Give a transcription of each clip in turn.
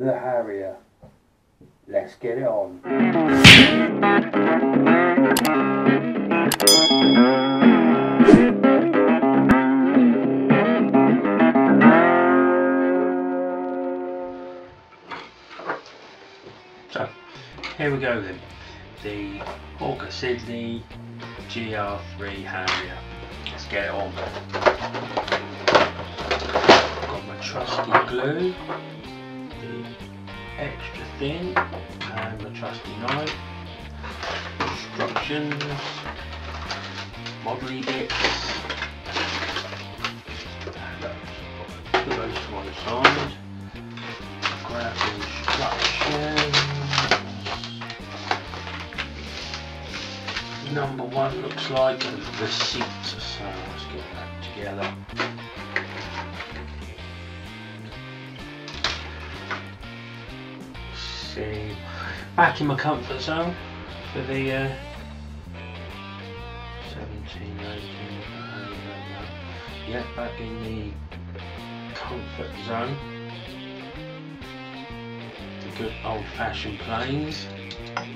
the Harrier. Let's get it on. So, here we go then. The Hawker Siddeley GR3 Harrier. Let's get it on. Got my trusty glue, the extra thin, and my trusty knife. Instructions, modelly bits. Put those to one side. Grab the instructions. Number one looks like a receipt, so let's get that together. Back in my comfort zone for the uh, 17, 18, uh, yeah, back in the comfort zone. The good old fashioned planes. I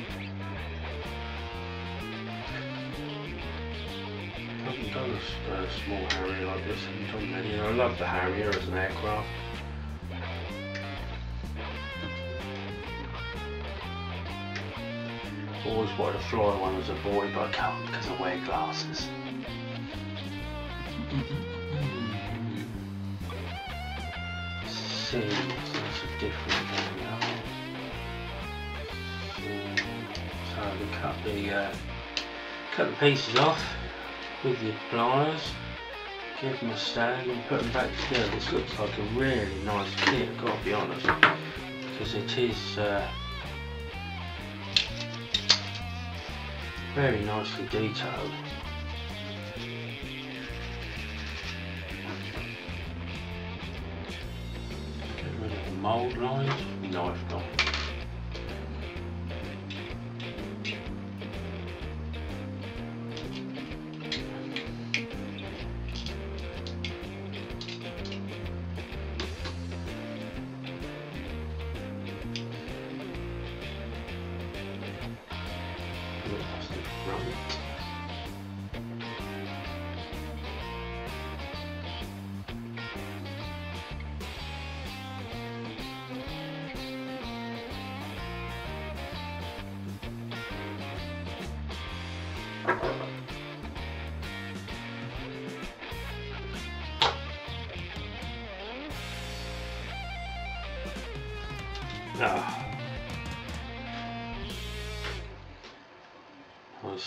haven't done a small Harrier like this, I haven't done many. I love the Harrier as an aircraft. Wanted to fly one was a boy, but I can't because I wear glasses. See, so that's a different one. Mm, So cut the uh, cut the pieces off with the pliers, give them a stand and put them back together. This looks like a really nice kit, I've got to be honest, because it is uh, very nicely detailed. Get rid of the mould lines, knife gone.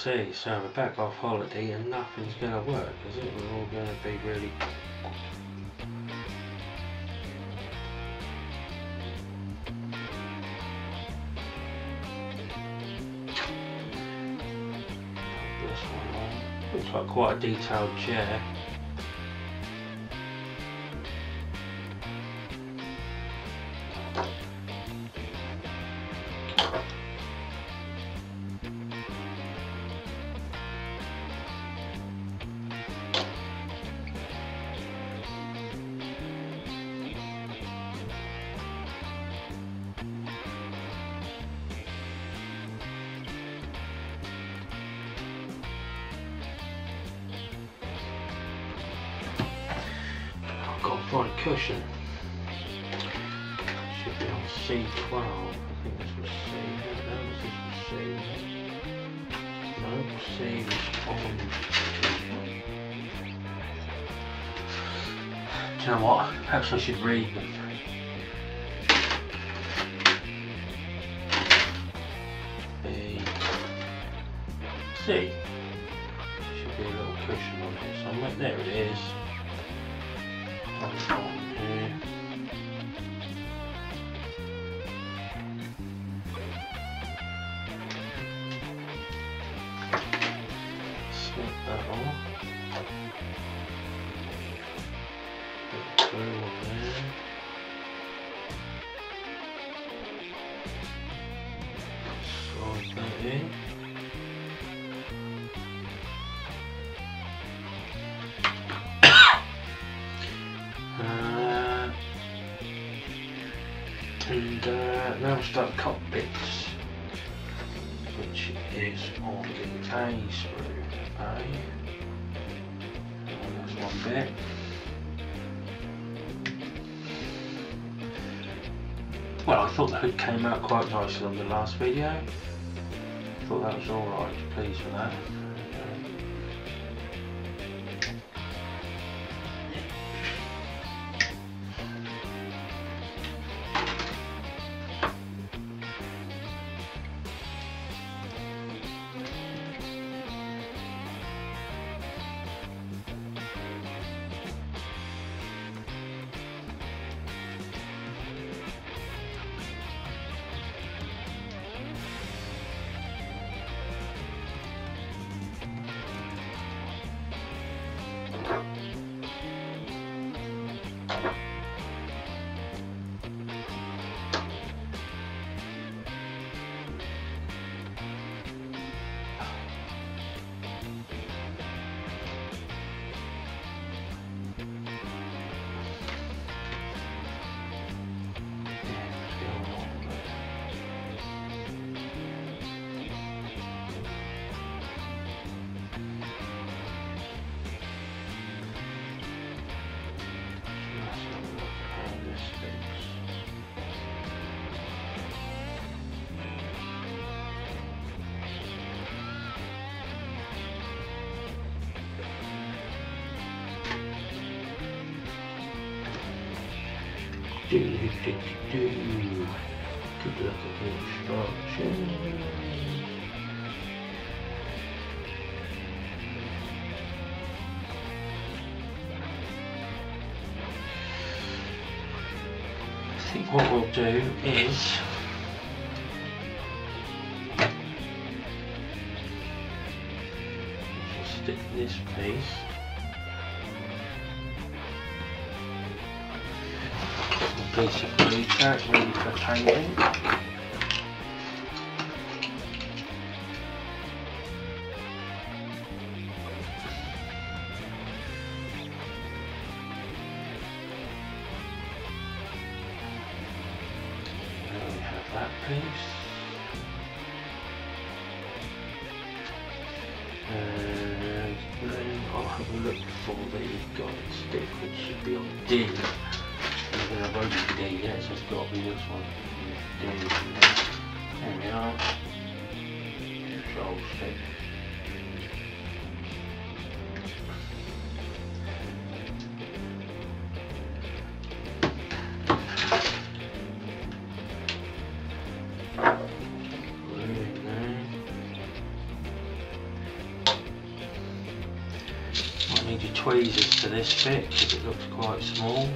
See, so we're back off holiday and nothing's going to work, is it? We're all going to be really... Looks like quite a detailed chair. Cushion. Should be on C12. I think this was C. No, this C. No, C was on. Do you know what? Perhaps I should read them. We'll start cockpits, which is on the A sprue. A. That's one bit. Well, I thought the hood came out quite nicely on the last video. I thought that was alright, pleased with that. Do, do, do, do. Good look at the instructions. I think what we'll do is stick this piece a piece of Blu Tack ready for painting. We have that piece. Tweezers to this bit because it looks quite small.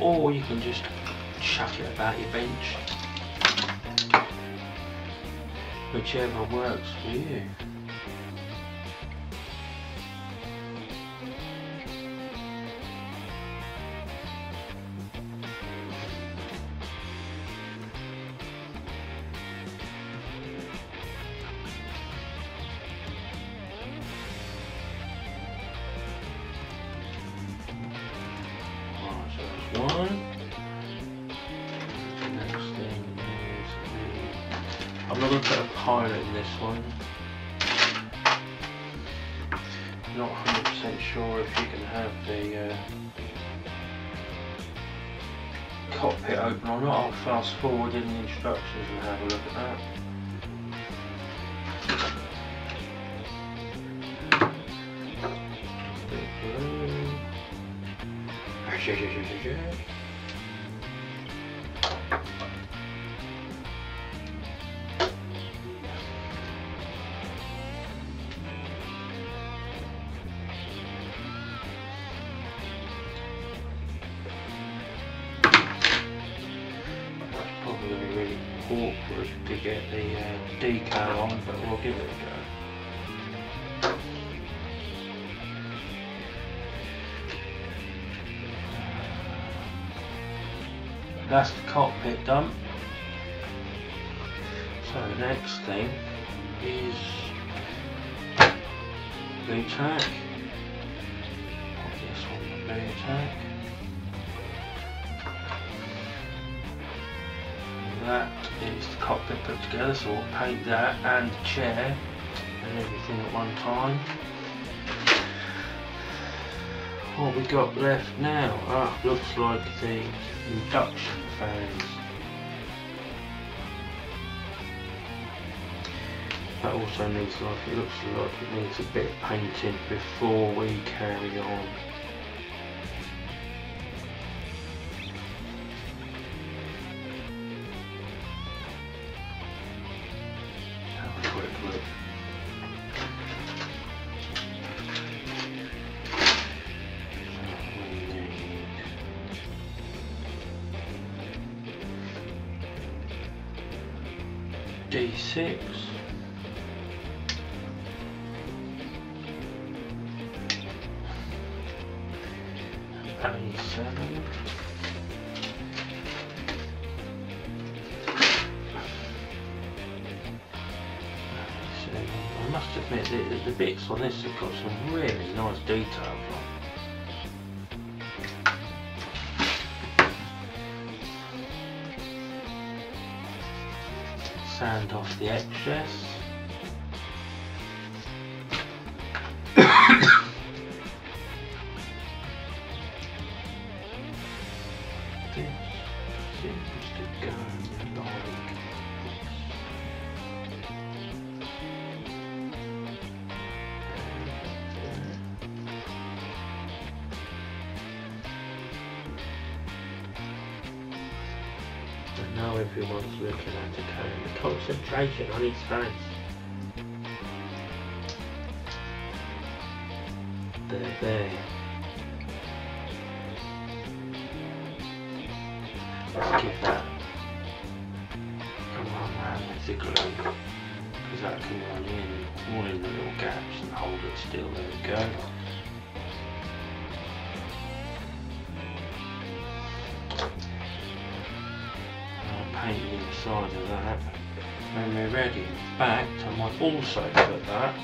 Or you can just chuck it about your bench. Whichever works for you. Pilot in this one. Not 100% sure if you can have the uh, cockpit open or not. I'll fast forward in the instructions and have a look at that. Bit blue. Sure, sure, sure, That's the cockpit done. So the next thing is Blu Tack. Put this on the tack. that is the cockpit put together, so we'll paint that and the chair and everything at one time. What we got left now? Ah, looks like the induction fans. That also needs like it looks like it needs a bit of painting before we carry on. A7 I must admit the, the bits on this have got some really nice detail on. Sand off the excess. I'll paint the inside of that. When we're ready and backed, I might also put that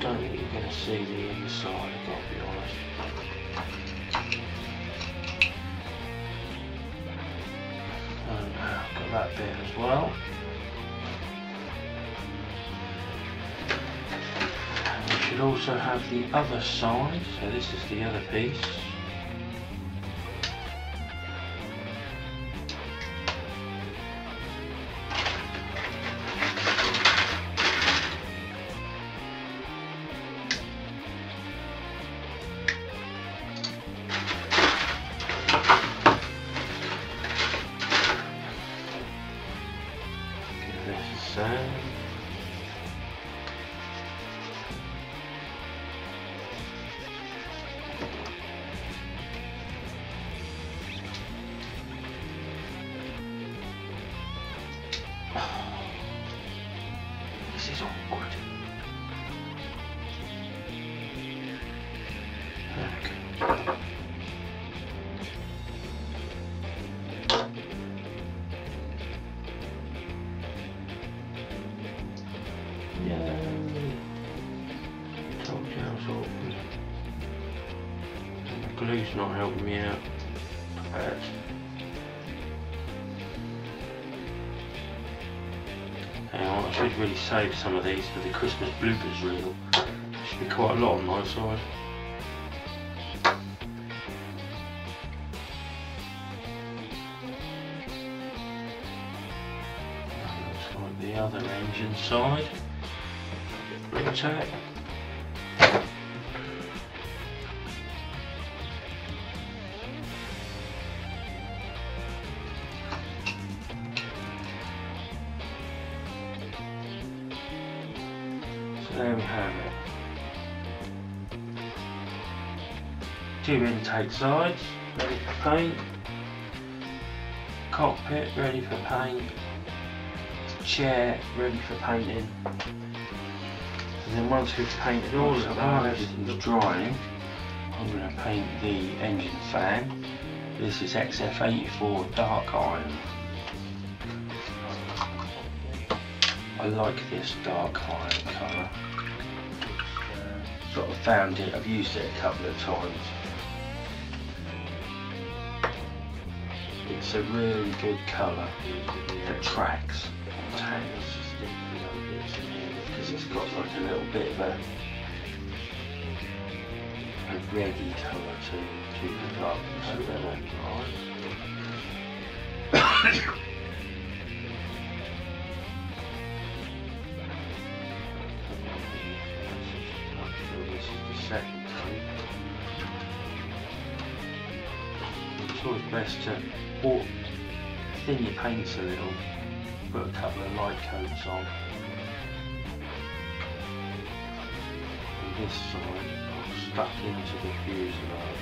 I don't think you're going to see the inside, I've got to be honest. And uh, I've got that bit as well. Also have the other side, so this is the other piece. Is awkward. Yay. Told you I was. The glue's not helping me out. Really save some of these for the Christmas bloopers reel. Should be quite a lot on my side. The other engine side. Blue Intake sides, ready for paint. Cockpit ready for paint. Chair ready for painting. And then once we've painted all of that, everything's drying, I'm going to paint the engine fan. This is XF84 Dark Iron. I like this dark iron colour. Sort of found it, I've used it a couple of times. It's a really good colour that tracks. Because it's got like a little bit of a, a reddy colour to, to the is the second time. It's always best to or thin your paints a little, put a couple of light coats on. And this side I've stuck into the fuselage.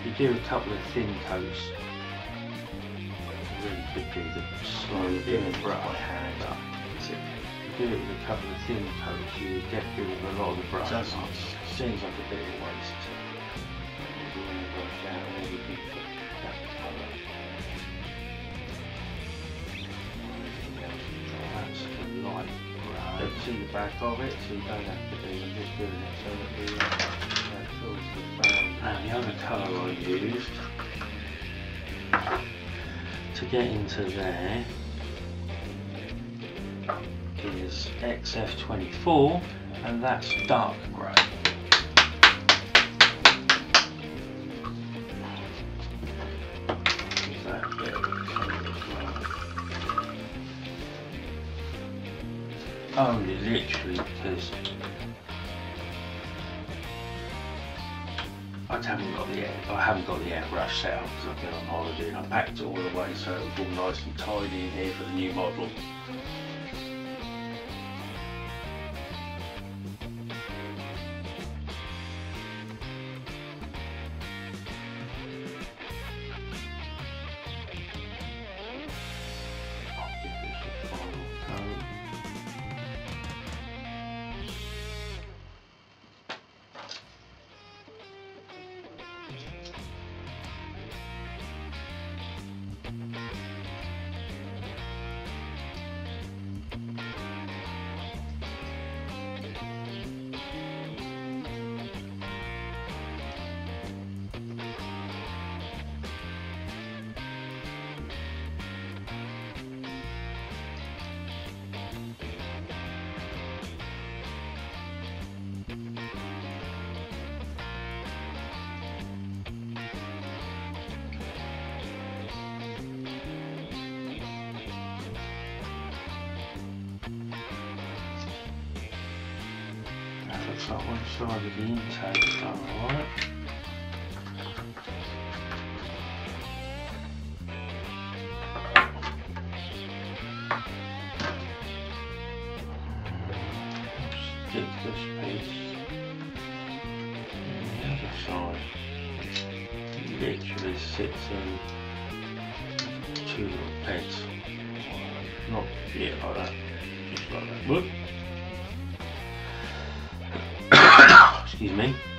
If you do a couple of thin coats, really could do the slow bit by hand up. If you do it with a couple of thin coats, you get rid of a lot of the brush. Doesn't. Seems like a bit of a waste. See the back of it, so you don't have to do I'm just doing it so that the uh, fills the brown. And the other colour I used to get into there is XF24 and that's dark grey. Oh, Only literally because I haven't got the air, I haven't got the airbrush set up because I've been on holiday and I packed it all away so it's all nice and tidy in here for the new model. That one side of the intake's done alright. Stick this piece on the other side. It literally sits in two little pegs. Not yet like that, just like that. Whoop. Excuse me.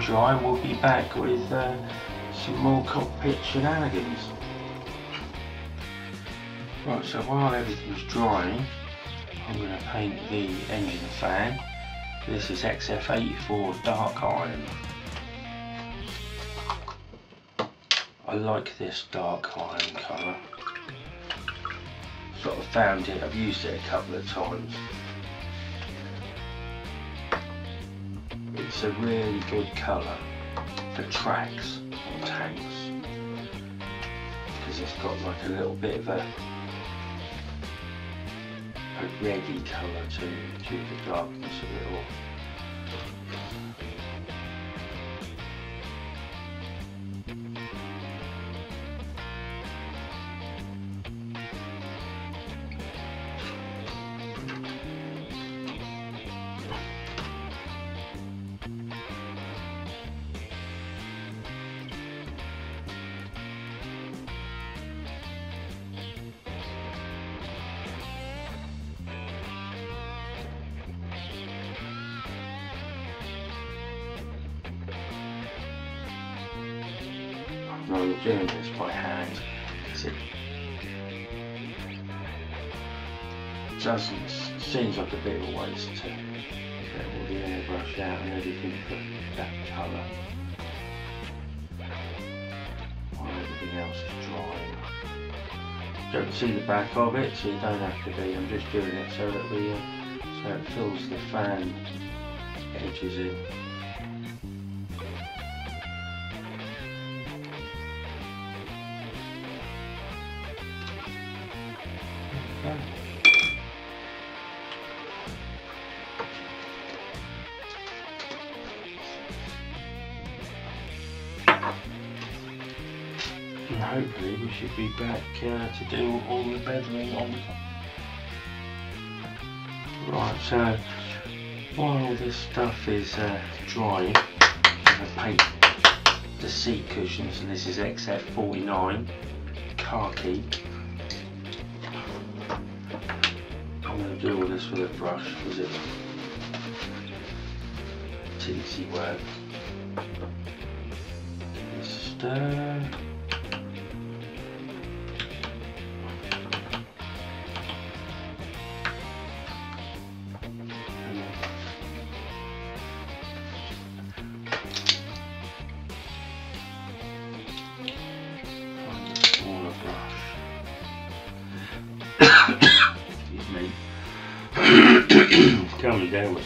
Dry we'll be back with uh, some more cockpit shenanigans. Right, so while everything's drying, I'm going to paint the engine fan. This is XF84 Dark Iron. I like this dark iron colour. Sort of found it, I've used it a couple of times. It's a really good colour for tracks or tanks. Because it's got like a little bit of a a reddy colour to to the darkness of it all. I'm doing this by hand it doesn't seems like a bit of a waste to get all the airbrush out and everything for that colour while everything else is drying. Don't see the back of it so you don't have to be, I'm just doing it so that we uh, so it fills the fan edges in. We should be back uh, to do all the bedding on the top. Right, so while this stuff is uh, drying, I'm going to paint the seat cushions, and this is XF49 khaki. I'm going to do all this with a brush because it's easy work. A stir.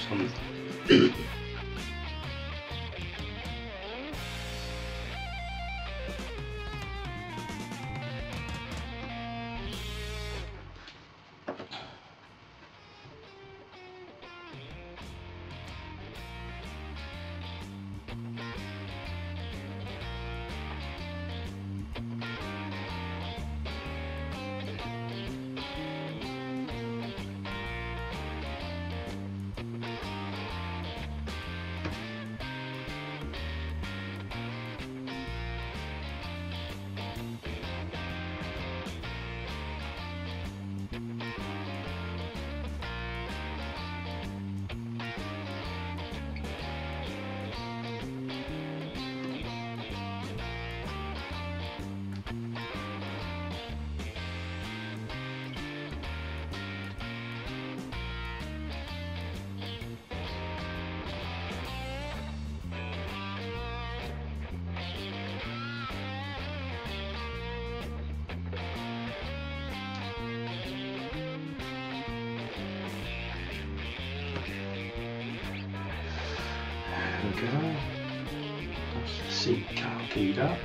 Coming down with some. There go. That's the seat keyed up.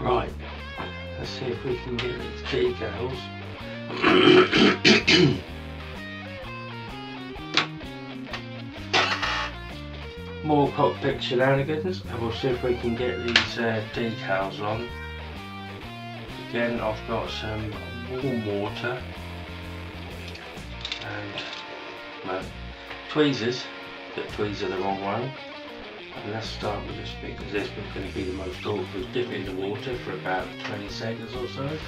right, let's see if we can get these decals. More cockpit shenanigans, and we'll see if we can get these uh, decals on. Again, I've got some warm water well, tweezers, but tweezer the wrong way. And let's start with this because this one's going to be the most awkward. Dip in the water for about 20 seconds or so.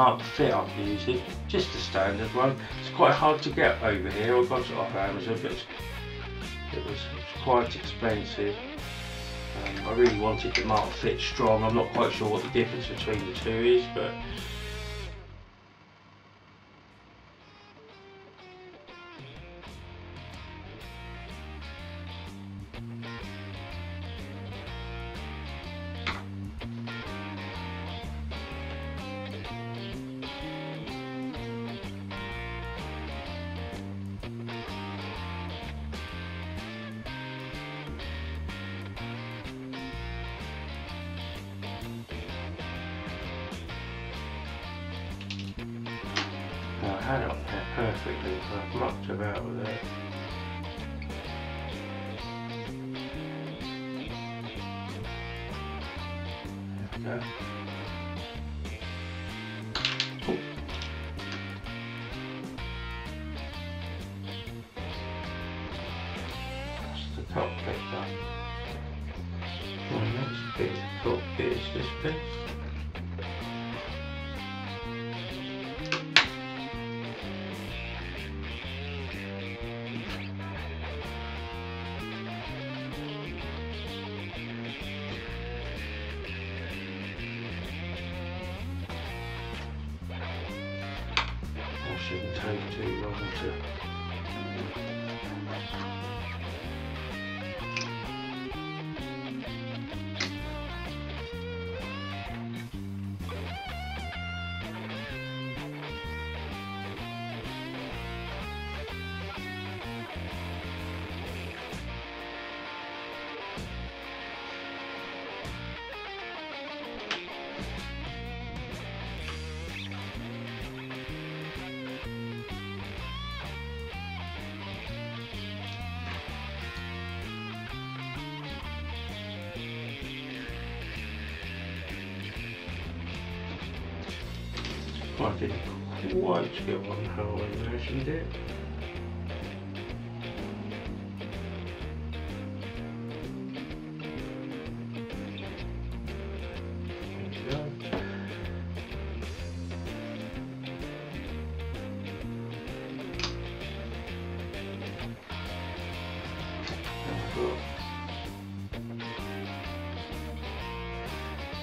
Mark Fit I'm using, just a standard one. It's quite hard to get over here. I got it off Amazon, but it was quite expensive. Um, I really wanted the Mark Fit strong. I'm not quite sure what the difference between the two is, but 是 I quite get one how I go.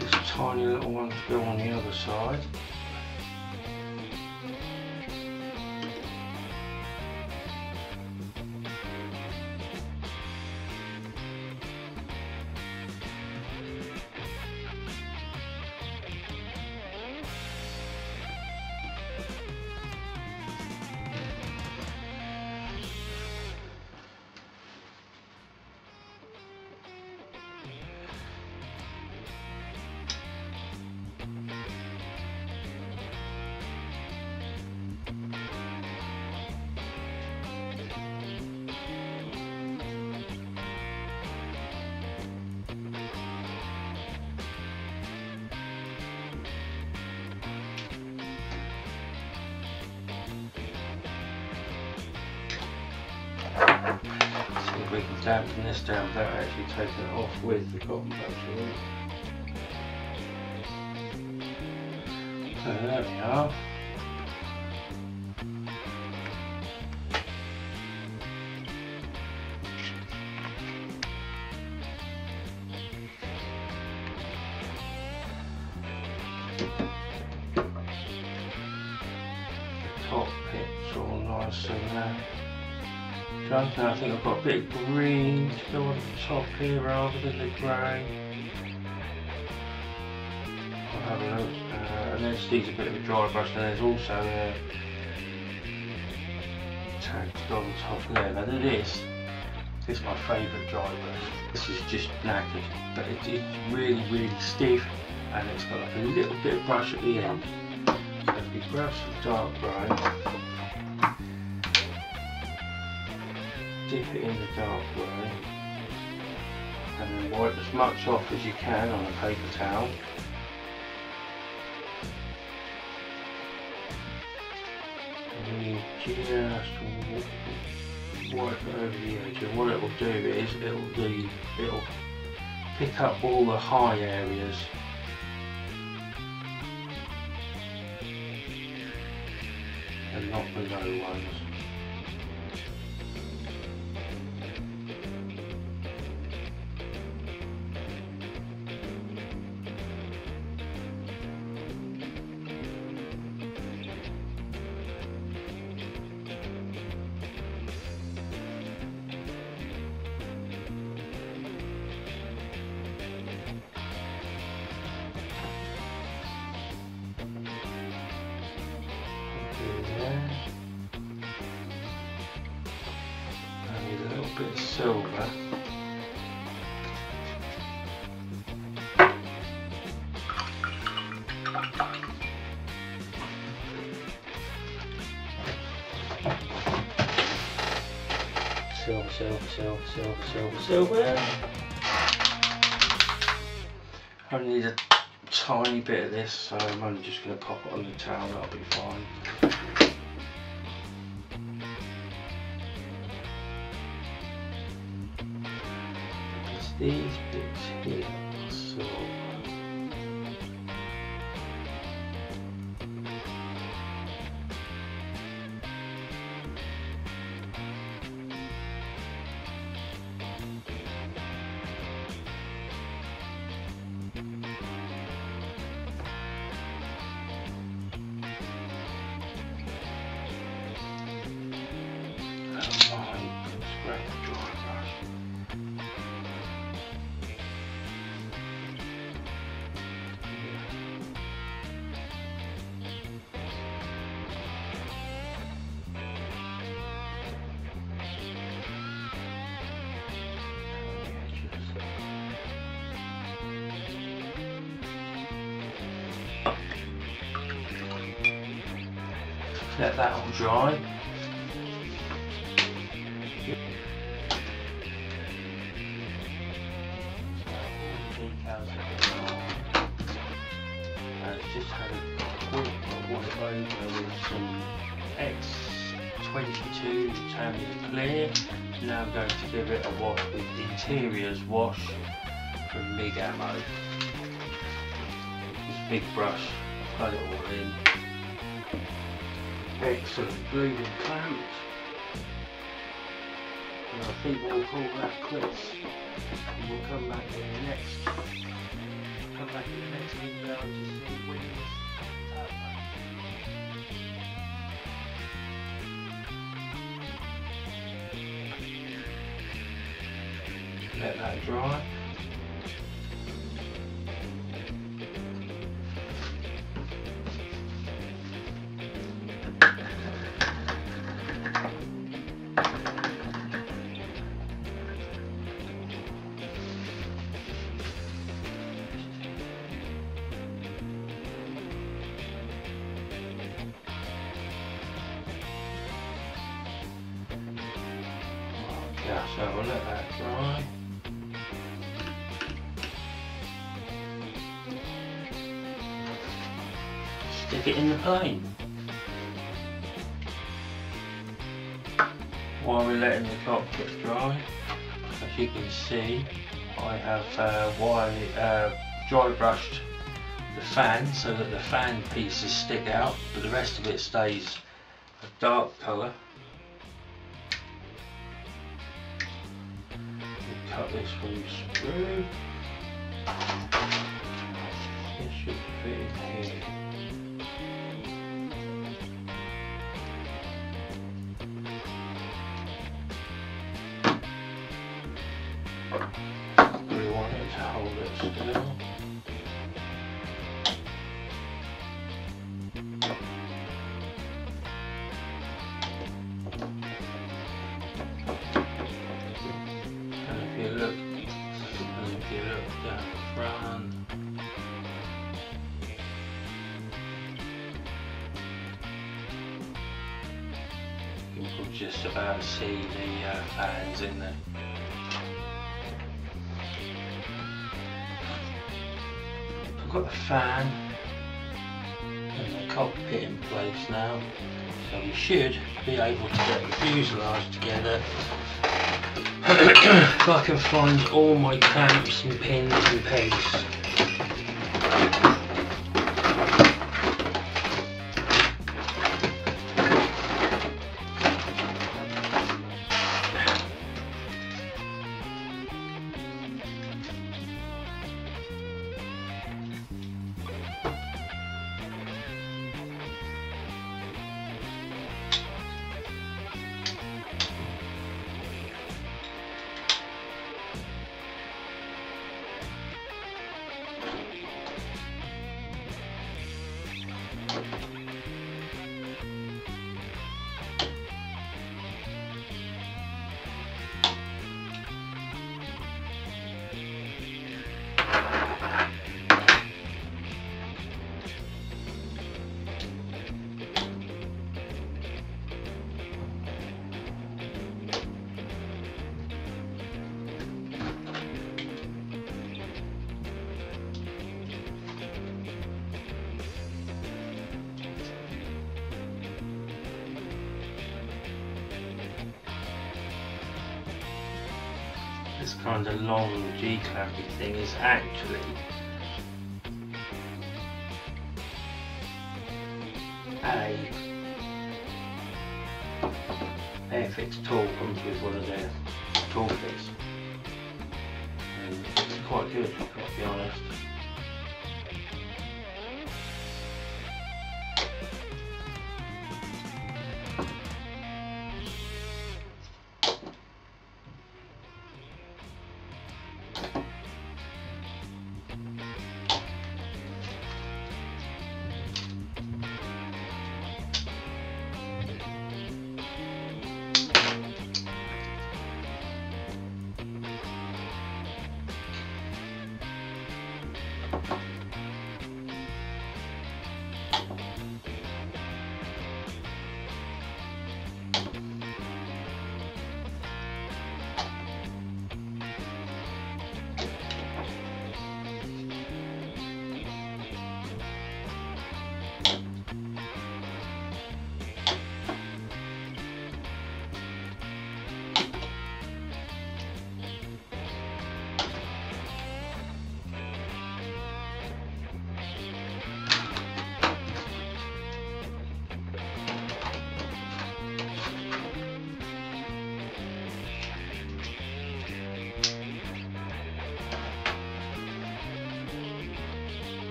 This tiny little one to go on the other side. Down without actually taking it off with the cotton battery. So there we are. I've got a bit of green to go on the top here rather than the grey. I'll have a look. Uh, and this needs a bit of a dry brush and there's also a tag to go on the top there. Now this, this is my favourite dry brush. This is just knackered, but it, it's really, really stiff and it's got like a little bit of brush at the end. So if we grab some dark grey, dip it in the dark grey and then wipe as much off as you can on a paper towel. And then just wipe it over the edge and what it will do is it'll do it'll pick up all the high areas and not the low ones. Silver, silver. I need a tiny bit of this, so I'm only just going to pop it on the towel, that'll be fine. These bits here, so X22 Tamiya Clear. Now I'm going to give it a wash with Interiors Wash from Mig Ammo. This big brush, got it all in. Excellent bleeding clamped. And I think we'll call that quits. And we'll come back in the next come back in the next video to see when this that dry. While we're letting the cockpit dry, as you can see, I have uh, wire, uh, dry brushed the fan so that the fan pieces stick out, but the rest of it stays a dark colour. Cut this one screw. This should fit here. Cockpit in place now. So we should be able to get the fuselage together. if I can find all my clamps and pins and pegs. This kind of long G-clappy thing is actually a Airfix tool comes with one of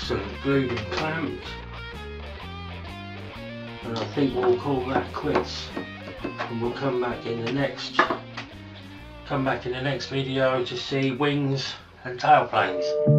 Excellent, glued and clamped. And I think we'll call that quits. And we'll come back in the next come back in the next video to see wings and tailplanes.